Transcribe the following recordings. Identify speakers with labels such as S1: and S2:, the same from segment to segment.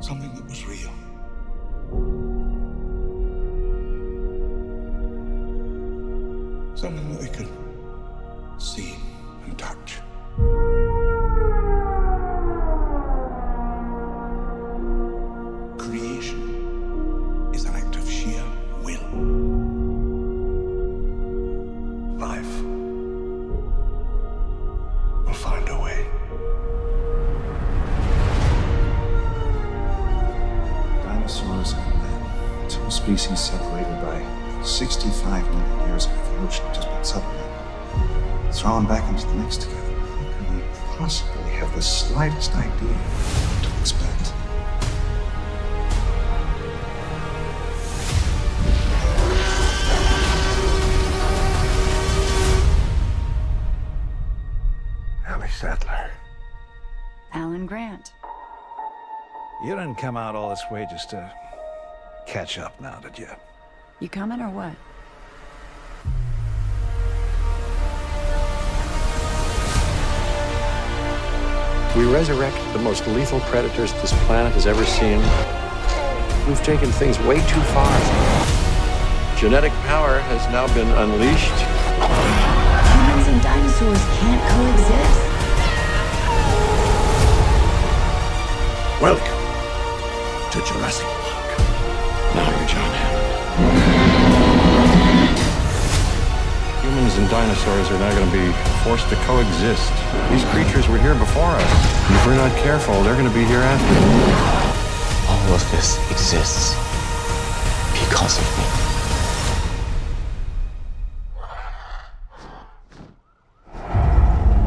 S1: Something that was real. Something that they could see and touch.
S2: Species separated by 65 million years of evolution, just been suddenly thrown back into the mix together. How can we possibly have the slightest idea what to expect?
S3: Ellie Sattler.
S4: Alan Grant.
S3: You didn't come out all this way just to catch up now, did you?
S4: You coming or what?
S5: We resurrect the most lethal predators this planet has ever seen. We've taken things way too far. Genetic power has now been unleashed.
S4: Humans and dinosaurs can't coexist.
S3: Welcome to Jurassic Park.
S5: Now you're John Humans and dinosaurs are now going to be forced to coexist. These creatures were here before us. And if we're not careful, they're going to be here after.
S6: All of this exists because of me.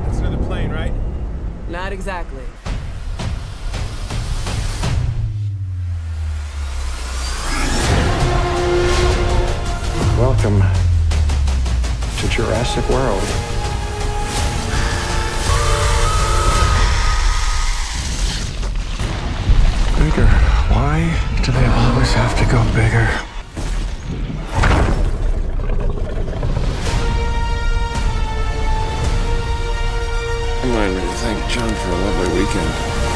S7: That's another plane, right?
S8: Not exactly.
S5: To Jurassic World. Bigger. Why do they always have to go bigger? Remind me to thank John for a lovely weekend.